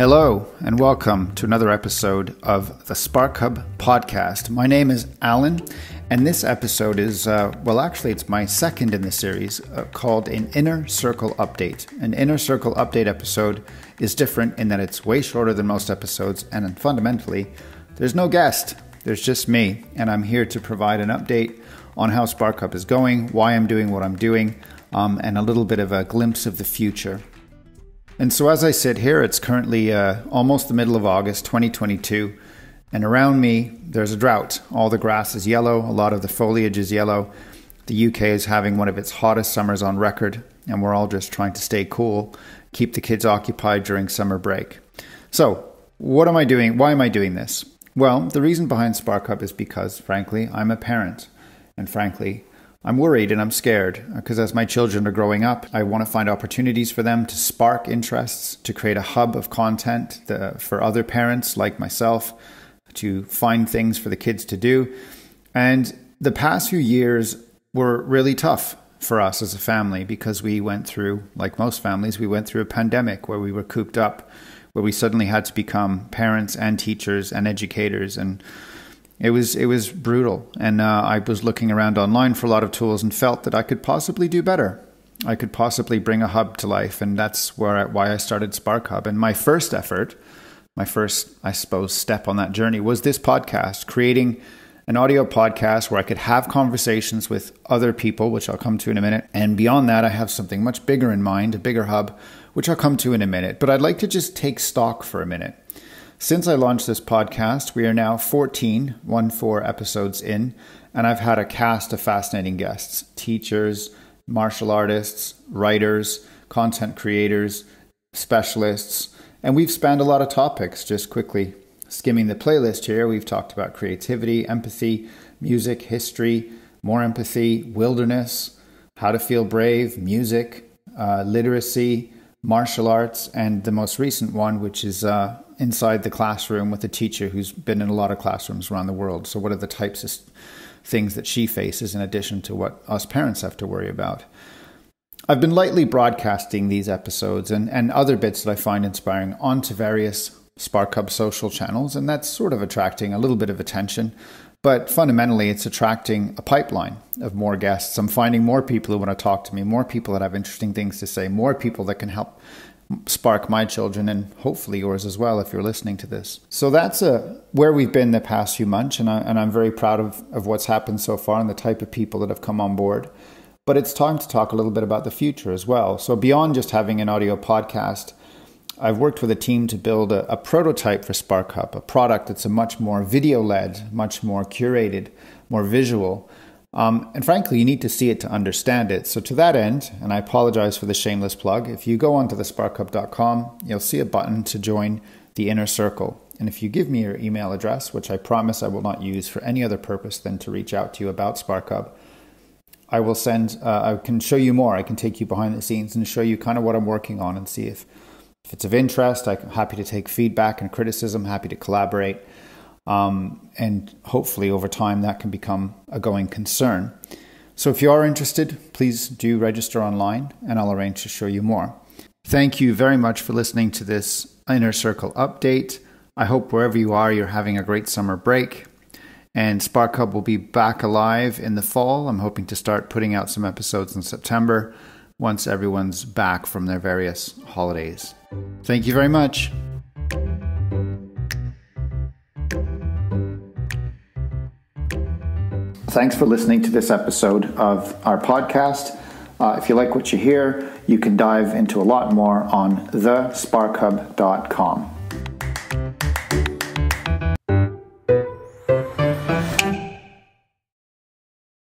Hello, and welcome to another episode of the Spark Hub podcast. My name is Allan, and this episode is, uh, well, actually, it's my second in the series uh, called An Inner Circle Update. An Inner Circle Update episode is different in that it's way shorter than most episodes, and fundamentally, there's no guest, there's just me, and I'm here to provide an update on how Spark Hub is going, why I'm doing what I'm doing, um, and a little bit of a glimpse of the future. And so, as I sit here, it's currently uh, almost the middle of August 2022, and around me there's a drought. All the grass is yellow, a lot of the foliage is yellow. The UK is having one of its hottest summers on record, and we're all just trying to stay cool, keep the kids occupied during summer break. So, what am I doing? Why am I doing this? Well, the reason behind Spark is because, frankly, I'm a parent. And frankly, I'm worried and I'm scared because as my children are growing up, I want to find opportunities for them to spark interests, to create a hub of content for other parents like myself, to find things for the kids to do. And the past few years were really tough for us as a family because we went through, like most families, we went through a pandemic where we were cooped up, where we suddenly had to become parents and teachers and educators and it was it was brutal, and uh, I was looking around online for a lot of tools and felt that I could possibly do better. I could possibly bring a hub to life, and that's where I, why I started Spark Hub. And my first effort, my first, I suppose, step on that journey was this podcast, creating an audio podcast where I could have conversations with other people, which I'll come to in a minute. And beyond that, I have something much bigger in mind, a bigger hub, which I'll come to in a minute. But I'd like to just take stock for a minute since I launched this podcast, we are now 14, one four episodes in, and I've had a cast of fascinating guests teachers, martial artists, writers, content creators, specialists, and we've spanned a lot of topics just quickly. Skimming the playlist here, we've talked about creativity, empathy, music, history, more empathy, wilderness, how to feel brave, music, uh, literacy, martial arts, and the most recent one, which is uh, inside the classroom with a teacher who's been in a lot of classrooms around the world. So, what are the types of things that she faces in addition to what us parents have to worry about? I've been lightly broadcasting these episodes and, and other bits that I find inspiring onto various Spark Hub social channels, and that's sort of attracting a little bit of attention. But fundamentally, it's attracting a pipeline of more guests. I'm finding more people who want to talk to me, more people that have interesting things to say, more people that can help spark my children and hopefully yours as well if you're listening to this. So that's uh, where we've been the past few months, and, I, and I'm very proud of, of what's happened so far and the type of people that have come on board. But it's time to talk a little bit about the future as well. So, beyond just having an audio podcast, I've worked with a team to build a, a prototype for Spark Hub, a product that's a much more video led, much more curated, more visual um, and frankly, you need to see it to understand it. So, to that end, and I apologize for the shameless plug, if you go onto thesparkhub.com, you'll see a button to join the inner circle. And if you give me your email address, which I promise I will not use for any other purpose than to reach out to you about SparkHub, I will send, uh, I can show you more. I can take you behind the scenes and show you kind of what I'm working on and see if, if it's of interest. I'm happy to take feedback and criticism, happy to collaborate. Um, and hopefully, over time, that can become a going concern. So, if you are interested, please do register online and I'll arrange to show you more. Thank you very much for listening to this Inner Circle update. I hope wherever you are, you're having a great summer break. And Spark Hub will be back alive in the fall. I'm hoping to start putting out some episodes in September once everyone's back from their various holidays. Thank you very much. Thanks for listening to this episode of our podcast. Uh, if you like what you hear, you can dive into a lot more on thesparkhub.com.